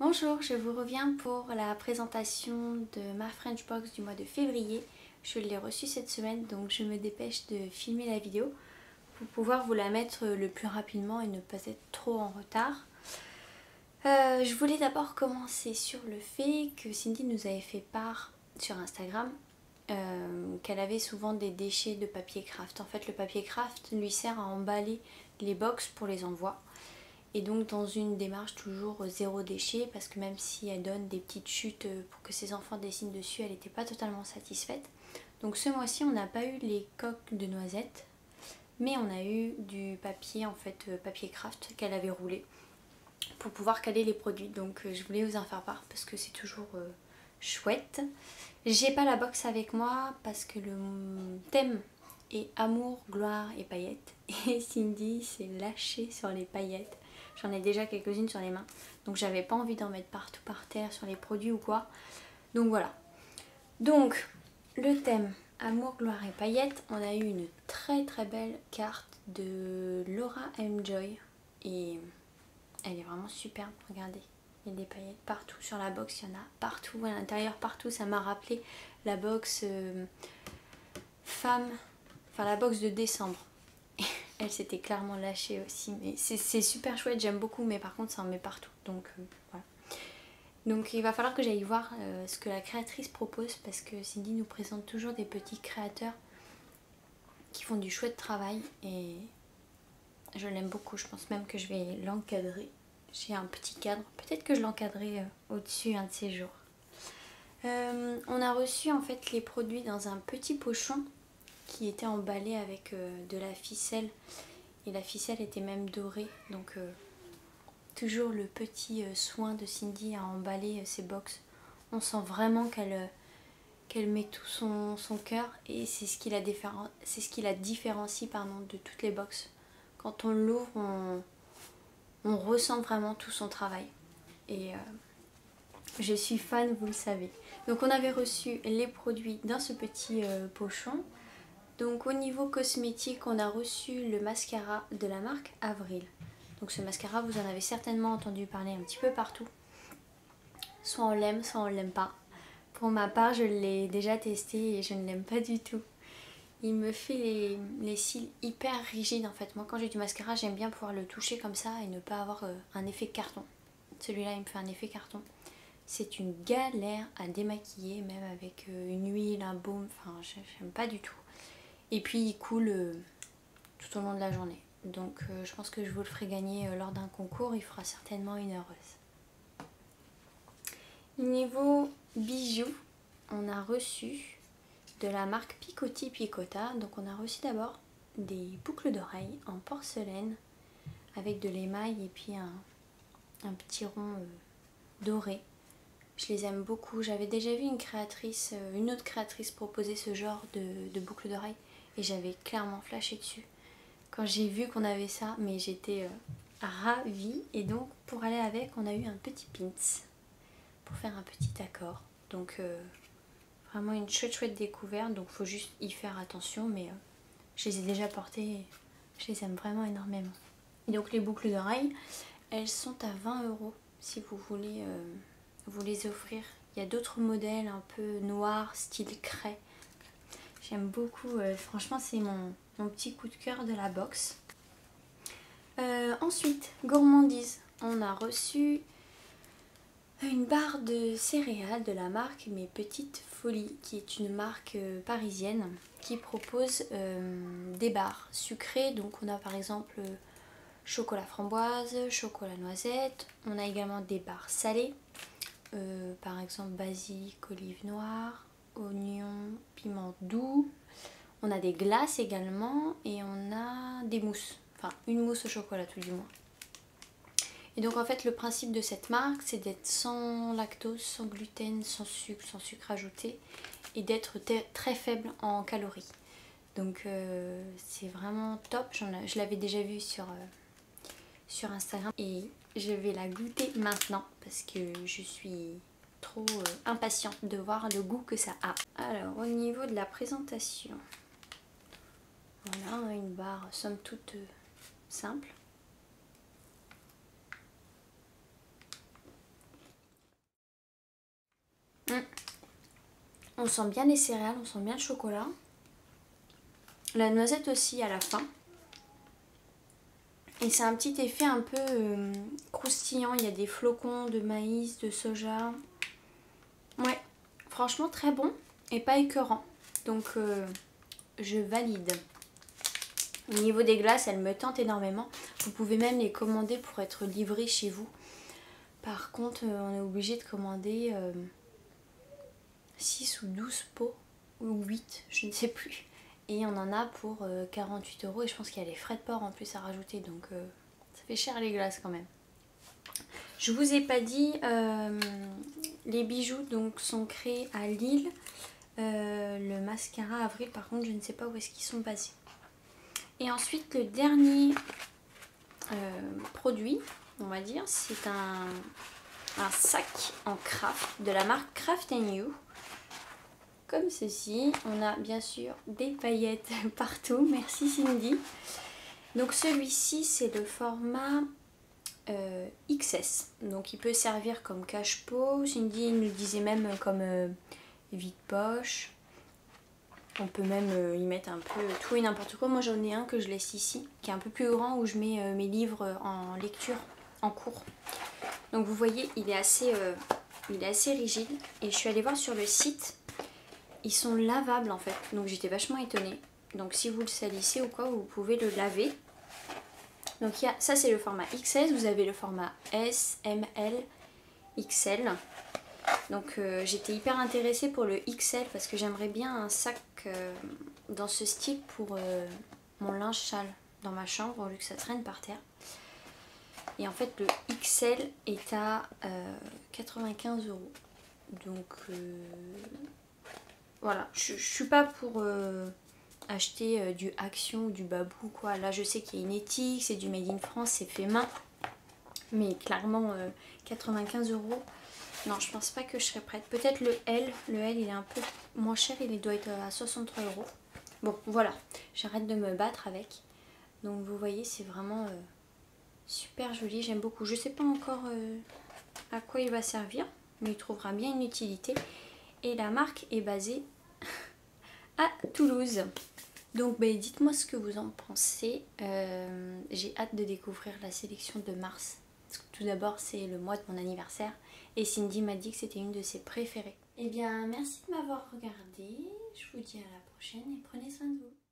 Bonjour, je vous reviens pour la présentation de ma French Box du mois de février. Je l'ai reçue cette semaine donc je me dépêche de filmer la vidéo pour pouvoir vous la mettre le plus rapidement et ne pas être trop en retard. Euh, je voulais d'abord commencer sur le fait que Cindy nous avait fait part sur Instagram euh, qu'elle avait souvent des déchets de papier craft. En fait le papier craft lui sert à emballer les box pour les envois et donc dans une démarche toujours zéro déchet parce que même si elle donne des petites chutes pour que ses enfants dessinent dessus, elle n'était pas totalement satisfaite. Donc ce mois-ci on n'a pas eu les coques de noisettes mais on a eu du papier en fait euh, papier craft qu'elle avait roulé pour pouvoir caler les produits donc euh, je voulais vous en faire part parce que c'est toujours euh, chouette. J'ai pas la box avec moi parce que le thème est amour, gloire et paillettes et Cindy s'est lâchée sur les paillettes J'en ai déjà quelques-unes sur les mains. Donc j'avais pas envie d'en mettre partout par terre sur les produits ou quoi. Donc voilà. Donc le thème Amour, gloire et paillettes. On a eu une très très belle carte de Laura M. Joy. Et elle est vraiment superbe. Regardez. Il y a des paillettes partout sur la box, il y en a partout à l'intérieur, partout. Ça m'a rappelé la box euh, femme, enfin la box de décembre elle s'était clairement lâchée aussi. Mais c'est super chouette, j'aime beaucoup, mais par contre ça en met partout. Donc euh, voilà. Donc il va falloir que j'aille voir euh, ce que la créatrice propose parce que Cindy nous présente toujours des petits créateurs qui font du chouette travail et je l'aime beaucoup. Je pense même que je vais l'encadrer. J'ai un petit cadre. Peut-être que je l'encadrerai euh, au-dessus un de ces jours. on a reçu en fait les produits dans un petit pochon qui était emballé avec euh, de la ficelle. Et la ficelle était même dorée. Donc euh, toujours le petit euh, soin de Cindy à emballer ses box on sent vraiment qu'elle qu'elle met tout son, son cœur. Et c'est ce qui la, c'est ce qui la différencie pardon, de toutes les box quand on l'ouvre on, on, ressent vraiment tout son travail. Et je suis fan vous le savez. Donc on avait reçu les produits dans ce petit pochon donc au niveau cosmétique, on a reçu le mascara de la marque Avril. Donc ce mascara, vous en avez certainement entendu parler un petit peu partout. Soit on l'aime, soit on l'aime pas. Pour ma part, je l'ai déjà testé et je ne l'aime pas du tout. Il me fait les, cils hyper rigides en fait. Moi quand j'ai du mascara, j'aime bien pouvoir le toucher comme ça et ne pas avoir euh, un effet carton. Celui-là, il me fait un effet carton. C'est une galère à démaquiller, même avec euh, une huile, un baume, enfin j'aime pas du tout. Et puis il coule euh, tout au long de la journée. Donc euh, je pense que je vous le ferai gagner euh, lors d'un concours, il fera certainement une heureuse. Niveau bijoux, on a reçu de la marque Picotti Picota. Donc on a reçu d'abord des boucles d'oreilles en porcelaine avec de l'émail et puis un, petit rond doré. Je les aime beaucoup. J'avais déjà vu une créatrice, une autre créatrice proposer ce genre de, de boucles d'oreilles et j'avais clairement flashé dessus. Quand j'ai vu qu'on avait ça mais j'étais euh, ravie. Et donc pour aller avec on a eu un petit pins pour faire un petit accord. Donc euh, vraiment une chouette chouette découverte. Donc faut juste y faire attention mais euh, je les ai déjà portées et je les aime vraiment énormément. Donc les boucles d'oreilles elles sont à 20 euros si vous voulez vous les offrir. Il y a d'autres modèles un peu noirs style craie J'aime beaucoup, euh, franchement c'est mon, petit coup de cœur de la box. Euh, ensuite, gourmandise. On a reçu une barre de céréales de la marque Mes Petites Folies, qui est une marque euh, parisienne qui propose des barres sucrées. Donc on a par exemple chocolat framboise, chocolat noisette. On a également des barres salées, par exemple basique, olive noire, oignon, piment doux. On a des glaces également et on a des mousses. Enfin, une mousse au chocolat tout du moins. Et donc en fait le principe de cette marque c'est d'être sans lactose, sans gluten, sans sucre, sans sucre ajouté et d'être très faible en calories. Donc euh, c'est vraiment top, je l'avais déjà vu sur, euh, sur Instagram et je vais la goûter maintenant parce que je suis trop euh, impatiente de voir le goût que ça a. Alors au niveau de la présentation, voilà une barre somme toute euh, simple. Mm. On sent bien les céréales, on sent bien le chocolat. La noisette aussi à la fin. Et c'est un petit effet un peu euh, croustillant. Il y a des flocons de maïs, de soja. Ouais, franchement très bon et pas écœurant. Donc euh, je valide. Au niveau des glaces, elles me tentent énormément. Vous pouvez même les commander pour être livrées chez vous. Par contre, euh, on est obligé de commander 6 ou 12 pots. Ou 8, je ne sais plus. Et on en a pour 48 euros. Et je pense qu'il y a les frais de port en plus à rajouter. Donc ça fait cher les glaces quand même. Je vous ai pas dit, euh, les bijoux donc sont créés à Lille. Euh, le mascara avril par contre je ne sais pas où est-ce qu'ils sont basés. Et ensuite le dernier euh, produit, on va dire, c'est un, sac en craft de la marque Craft You. Comme ceci, on a bien sûr des paillettes partout, merci Cindy. Donc celui-ci c'est le format euh, XS. Donc il peut servir comme cache-pot. Cindy nous disait même comme euh, vide-poche. On peut même euh, y mettre un peu tout et n'importe quoi. Moi j'en ai un que je laisse ici, qui est un peu plus grand, où je mets mes livres en lecture en cours. Donc vous voyez, il est assez, il est assez rigide. Et je suis allée voir sur le site, ils sont lavables en fait. Donc j'étais vachement étonnée. Donc si vous le salissez ou quoi, vous pouvez le laver. Donc y a, ça c'est le format XS, vous avez le format S, M, L, XL. Donc euh, j'étais hyper intéressée pour le XL parce que j'aimerais bien un sac euh, dans ce style pour euh, mon linge sale dans ma chambre au lieu que ça traîne par terre. Et en fait le XL est à 95 euros. Donc voilà, je, je suis pas pour acheter euh, du Action ou du Babou quoi. Là je sais qu'il y a une éthique, c'est du Made in France, c'est fait main. Mais clairement 95 euh, euros. Non je pense pas que je serais prête. Peut-être le L, le L il est un peu moins cher, il doit être à 63 euros. Bon voilà, j'arrête de me battre avec. Donc vous voyez c'est vraiment euh, super joli, j'aime beaucoup. Je sais pas encore à quoi il va servir, mais il trouvera bien une utilité. Et la marque est basée à Toulouse. Donc bah, dites-moi ce que vous en pensez. Euh, j'ai hâte de découvrir la sélection de mars. tout d'abord c'est le mois de mon anniversaire et Cindy m'a dit que c'était une de ses préférées. Eh bien merci de m'avoir regardé. Je vous dis à la prochaine et prenez soin de vous.